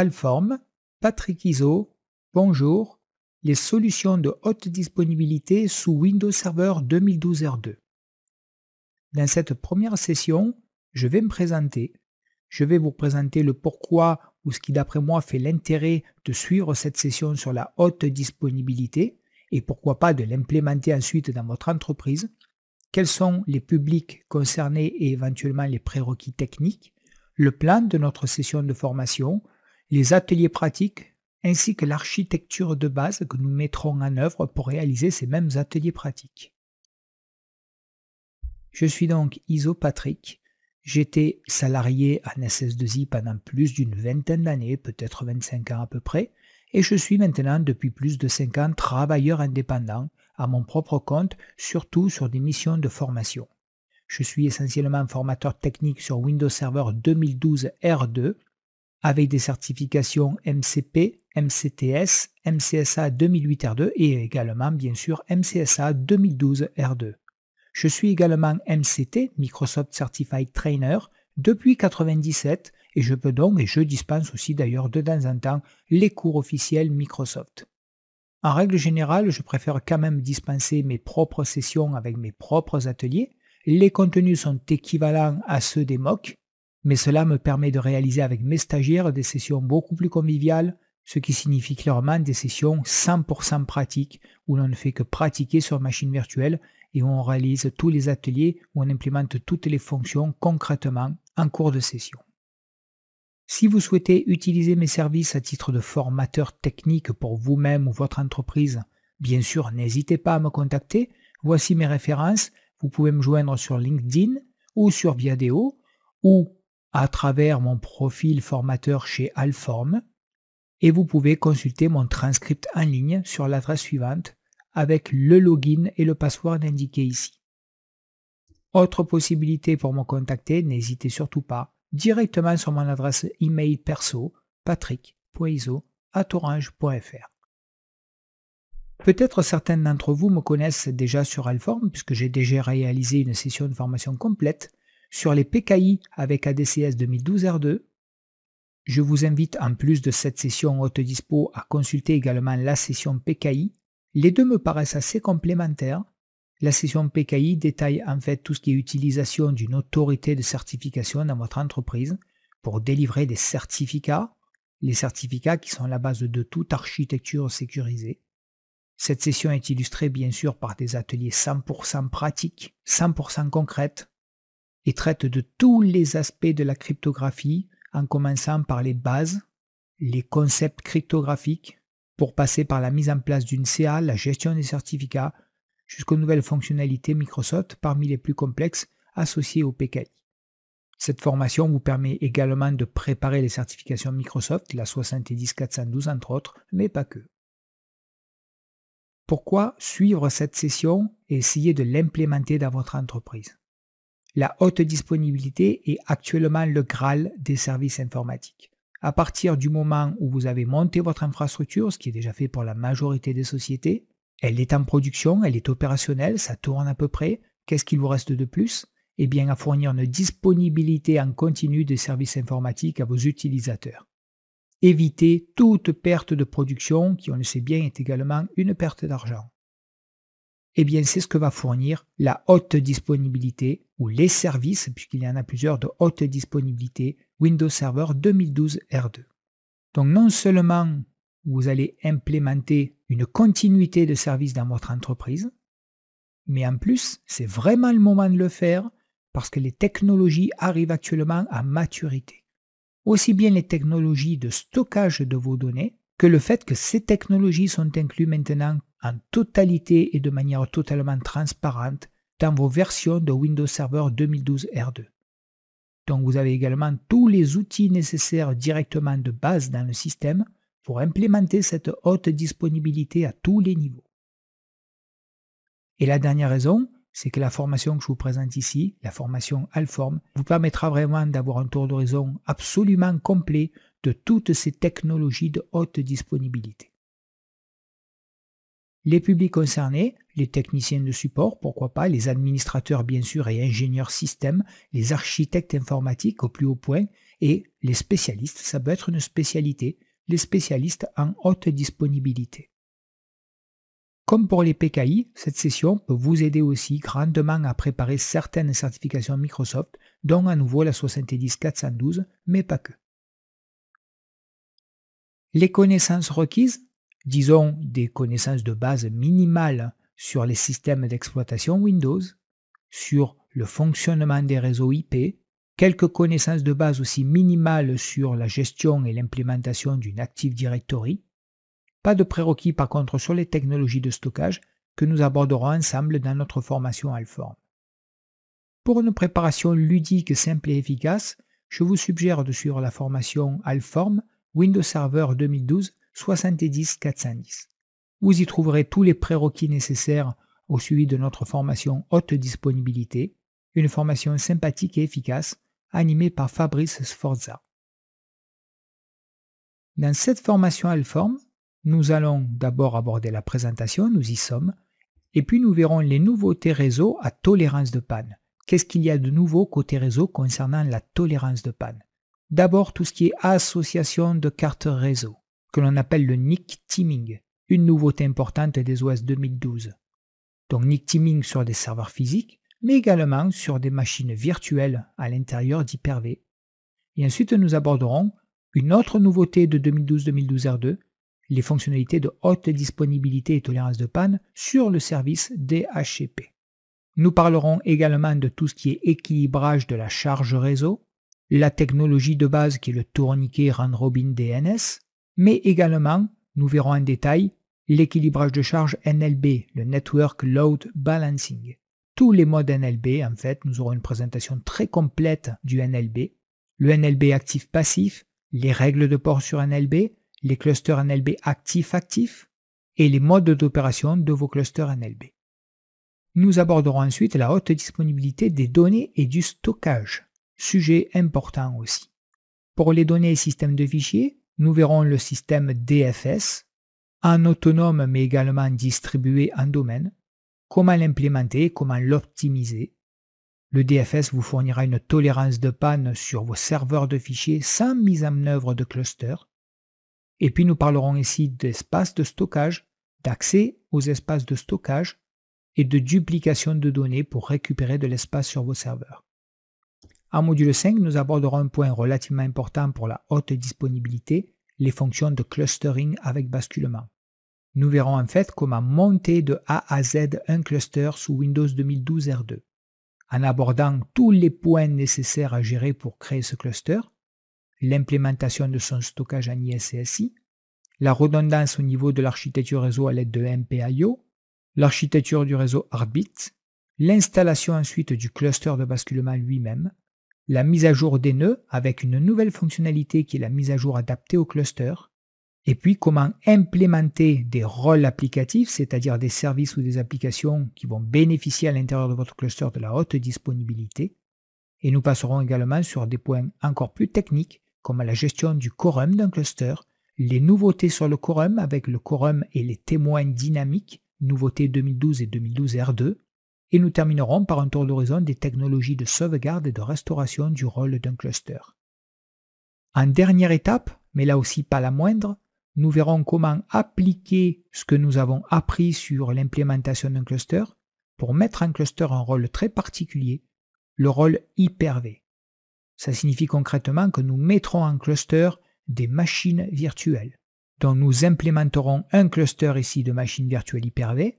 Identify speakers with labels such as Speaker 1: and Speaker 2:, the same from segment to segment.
Speaker 1: Alform, Patrick Iso, bonjour, les solutions de haute disponibilité sous Windows Server 2012 R2. Dans cette première session, je vais me présenter. Je vais vous présenter le pourquoi ou ce qui d'après moi fait l'intérêt de suivre cette session sur la haute disponibilité et pourquoi pas de l'implémenter ensuite dans votre entreprise. Quels sont les publics concernés et éventuellement les prérequis techniques, le plan de notre session de formation, les ateliers pratiques, ainsi que l'architecture de base que nous mettrons en œuvre pour réaliser ces mêmes ateliers pratiques. Je suis donc Iso Patrick. J'étais salarié à SS2I pendant plus d'une vingtaine d'années, peut-être 25 ans à peu près, et je suis maintenant depuis plus de 5 ans travailleur indépendant à mon propre compte, surtout sur des missions de formation. Je suis essentiellement formateur technique sur Windows Server 2012 R2 avec des certifications MCP, MCTS, MCSA 2008 R2 et également bien sûr MCSA 2012 R2. Je suis également MCT, Microsoft Certified Trainer, depuis 1997 et je peux donc, et je dispense aussi d'ailleurs de temps en temps, les cours officiels Microsoft. En règle générale, je préfère quand même dispenser mes propres sessions avec mes propres ateliers. Les contenus sont équivalents à ceux des MOOC, mais cela me permet de réaliser avec mes stagiaires des sessions beaucoup plus conviviales, ce qui signifie clairement des sessions 100% pratiques, où l'on ne fait que pratiquer sur machine virtuelle et où on réalise tous les ateliers, où on implémente toutes les fonctions concrètement en cours de session. Si vous souhaitez utiliser mes services à titre de formateur technique pour vous-même ou votre entreprise, bien sûr, n'hésitez pas à me contacter. Voici mes références. Vous pouvez me joindre sur LinkedIn ou sur Viadeo ou à travers mon profil formateur chez Alform. Et vous pouvez consulter mon transcript en ligne sur l'adresse suivante avec le login et le password indiqué ici. Autre possibilité pour me contacter, n'hésitez surtout pas directement sur mon adresse email perso patrick.iso.orange.fr. Peut-être certains d'entre vous me connaissent déjà sur Alform puisque j'ai déjà réalisé une session de formation complète sur les PKI avec ADCS 2012 R2. Je vous invite en plus de cette session haute dispo à consulter également la session PKI. Les deux me paraissent assez complémentaires la session PKI détaille en fait tout ce qui est utilisation d'une autorité de certification dans votre entreprise pour délivrer des certificats, les certificats qui sont la base de toute architecture sécurisée. Cette session est illustrée bien sûr par des ateliers 100% pratiques, 100% concrètes, et traite de tous les aspects de la cryptographie, en commençant par les bases, les concepts cryptographiques, pour passer par la mise en place d'une CA, la gestion des certificats, jusqu'aux nouvelles fonctionnalités Microsoft parmi les plus complexes associées au PKI. Cette formation vous permet également de préparer les certifications Microsoft, la 70412 entre autres, mais pas que. Pourquoi suivre cette session et essayer de l'implémenter dans votre entreprise? La haute disponibilité est actuellement le Graal des services informatiques. À partir du moment où vous avez monté votre infrastructure, ce qui est déjà fait pour la majorité des sociétés, elle est en production, elle est opérationnelle, ça tourne à peu près. Qu'est-ce qu'il vous reste de plus? Eh bien, à fournir une disponibilité en continu des services informatiques à vos utilisateurs. Évitez toute perte de production, qui on le sait bien est également une perte d'argent. Eh bien, c'est ce que va fournir la haute disponibilité ou les services, puisqu'il y en a plusieurs de haute disponibilité, Windows Server 2012 R2. Donc non seulement vous allez implémenter une continuité de service dans votre entreprise. Mais en plus, c'est vraiment le moment de le faire parce que les technologies arrivent actuellement à maturité. Aussi bien les technologies de stockage de vos données que le fait que ces technologies sont incluses maintenant en totalité et de manière totalement transparente dans vos versions de Windows Server 2012 R2. Donc vous avez également tous les outils nécessaires directement de base dans le système pour implémenter cette haute disponibilité à tous les niveaux. Et la dernière raison, c'est que la formation que je vous présente ici, la formation Alform, vous permettra vraiment d'avoir un tour d'horizon absolument complet de toutes ces technologies de haute disponibilité. Les publics concernés, les techniciens de support, pourquoi pas, les administrateurs bien sûr et ingénieurs système, les architectes informatiques au plus haut point, Et les spécialistes, ça peut être une spécialité, les spécialistes en haute disponibilité. Comme pour les PKI, cette session peut vous aider aussi grandement à préparer certaines certifications Microsoft, dont à nouveau la 70412, mais pas que. Les connaissances requises, disons des connaissances de base minimales sur les systèmes d'exploitation Windows, sur le fonctionnement des réseaux IP, quelques connaissances de base aussi minimales sur la gestion et l'implémentation d'une Active Directory, pas de prérequis par contre sur les technologies de stockage que nous aborderons ensemble dans notre formation Alform. Pour une préparation ludique, simple et efficace, je vous suggère de suivre la formation Alform Windows Server 2012 70410. Vous y trouverez tous les prérequis nécessaires au suivi de notre formation haute disponibilité, une formation sympathique et efficace animée par Fabrice Sforza. Dans cette formation Alform, nous allons d'abord aborder la présentation, nous y sommes, et puis nous verrons les nouveautés réseau à tolérance de panne. Qu'est-ce qu'il y a de nouveau côté réseau concernant la tolérance de panne? D'abord tout ce qui est association de cartes réseau, que l'on appelle le NIC Teaming, une nouveauté importante des OS 2012. Donc NIC Teaming sur des serveurs physiques, mais également sur des machines virtuelles à l'intérieur d'Hyper-V. Et ensuite nous aborderons une autre nouveauté de 2012-2012 R2, les fonctionnalités de haute disponibilité et tolérance de panne sur le service DHCP. Nous parlerons également de tout ce qui est équilibrage de la charge réseau, la technologie de base qui est le tourniquet Rand Robin DNS, mais également, nous verrons en détail, l'équilibrage de charge NLB, le Network Load Balancing. Tous les modes NLB, en fait, nous aurons une présentation très complète du NLB, le NLB actif-passif, les règles de port sur NLB, les clusters NLB actifs-actifs et les modes d'opération de vos clusters NLB. Nous aborderons ensuite la haute disponibilité des données et du stockage, sujet important aussi. Pour les données et systèmes de fichiers, nous verrons le système DFS, en autonome mais également distribué en domaine, comment l'implémenter, comment l'optimiser? Le DFS vous fournira une tolérance de panne sur vos serveurs de fichiers sans mise en œuvre de cluster et puis nous parlerons ici d'espace de stockage, d'accès aux espaces de stockage et de duplication de données pour récupérer de l'espace sur vos serveurs. En module 5, nous aborderons un point relativement important pour la haute disponibilité, les fonctions de clustering avec basculement. Nous verrons en fait comment monter de A à Z un cluster sous Windows 2012 R2, en abordant tous les points nécessaires à gérer pour créer ce cluster, l'implémentation de son stockage en ISCSI, la redondance au niveau de l'architecture réseau à l'aide de MPIO, l'architecture du réseau Arbit, l'installation ensuite du cluster de basculement lui-même, la mise à jour des nœuds avec une nouvelle fonctionnalité qui est la mise à jour adaptée au cluster, et puis comment implémenter des rôles applicatifs, c'est-à-dire des services ou des applications qui vont bénéficier à l'intérieur de votre cluster de la haute disponibilité. Et nous passerons également sur des points encore plus techniques comme la gestion du quorum d'un cluster, les nouveautés sur le quorum avec le quorum et les témoins dynamiques, nouveautés 2012 et 2012 R2, et nous terminerons par un tour d'horizon des technologies de sauvegarde et de restauration du rôle d'un cluster. En dernière étape, mais là aussi pas la moindre, nous verrons comment appliquer ce que nous avons appris sur l'implémentation d'un cluster pour mettre en cluster un rôle très particulier, le rôle Hyper-V. Ça signifie concrètement que nous mettrons en cluster des machines virtuelles. dont nous implémenterons un cluster ici de machines virtuelles Hyper-V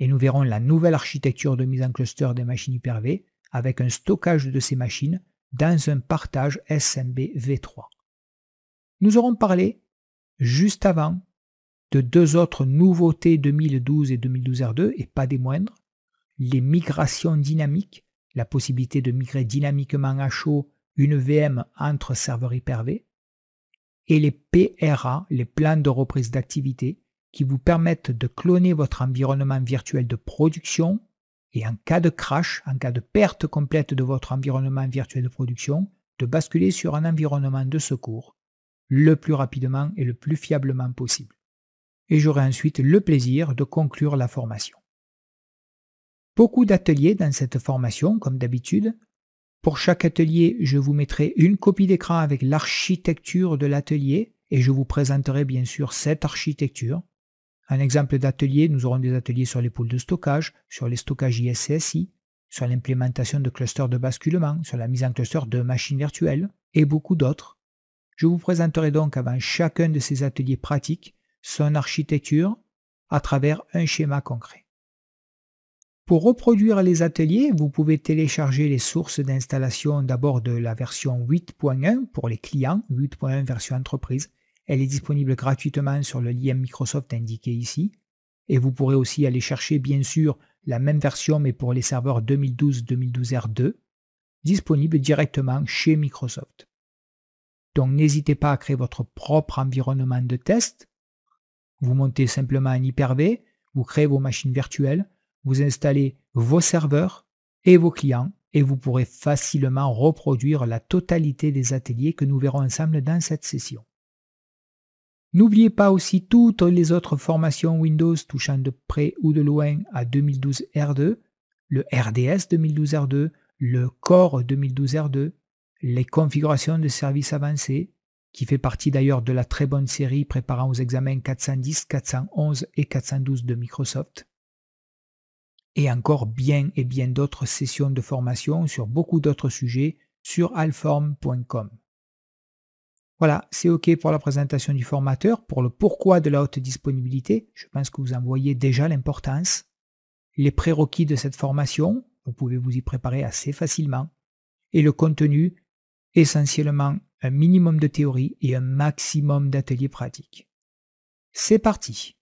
Speaker 1: et nous verrons la nouvelle architecture de mise en cluster des machines Hyper-V avec un stockage de ces machines dans un partage SMB V3. Nous aurons parlé juste avant de deux autres nouveautés 2012 et 2012 R2 et pas des moindres, les migrations dynamiques, la possibilité de migrer dynamiquement à chaud une VM entre serveurs Hyper-V, et les PRA, les plans de reprise d'activité, qui vous permettent de cloner votre environnement virtuel de production et en cas de crash, en cas de perte complète de votre environnement virtuel de production, de basculer sur un environnement de secours le plus rapidement et le plus fiablement possible. Et j'aurai ensuite le plaisir de conclure la formation. Beaucoup d'ateliers dans cette formation, comme d'habitude, Pour chaque atelier, je vous mettrai une copie d'écran avec l'architecture de l'atelier et je vous présenterai bien sûr cette architecture. Un exemple d'atelier, nous aurons des ateliers sur les pôles de stockage, sur les stockages ISCSI, sur l'implémentation de clusters de basculement, sur la mise en cluster de machines virtuelles et beaucoup d'autres. Je vous présenterai donc avant chacun de ces ateliers pratiques son architecture à travers un schéma concret. Pour reproduire les ateliers, vous pouvez télécharger les sources d'installation d'abord de la version 8.1 pour les clients, 8.1 version entreprise. Elle est disponible gratuitement sur le lien Microsoft indiqué ici. Et vous pourrez aussi aller chercher bien sûr la même version mais pour les serveurs 2012-2012 R2, disponible directement chez Microsoft. Donc n'hésitez pas à créer votre propre environnement de test. Vous montez simplement un Hyper-V, vous créez vos machines virtuelles, vous installez vos serveurs et vos clients et vous pourrez facilement reproduire la totalité des ateliers que nous verrons ensemble dans cette session. N'oubliez pas aussi toutes les autres formations Windows touchant de près ou de loin à 2012 R2, le RDS 2012 R2, le Core 2012 R2, les configurations de services avancés, qui fait partie d'ailleurs de la très bonne série préparant aux examens 410, 411 et 412 de Microsoft, et encore bien et bien d'autres sessions de formation sur beaucoup d'autres sujets sur alform.com. Voilà, c'est OK pour la présentation du formateur. Pour le pourquoi de la haute disponibilité, je pense que vous en voyez déjà l'importance. Les prérequis de cette formation, vous pouvez vous y préparer assez facilement. Et le contenu, essentiellement un minimum de théorie et un maximum d'ateliers pratiques. C'est parti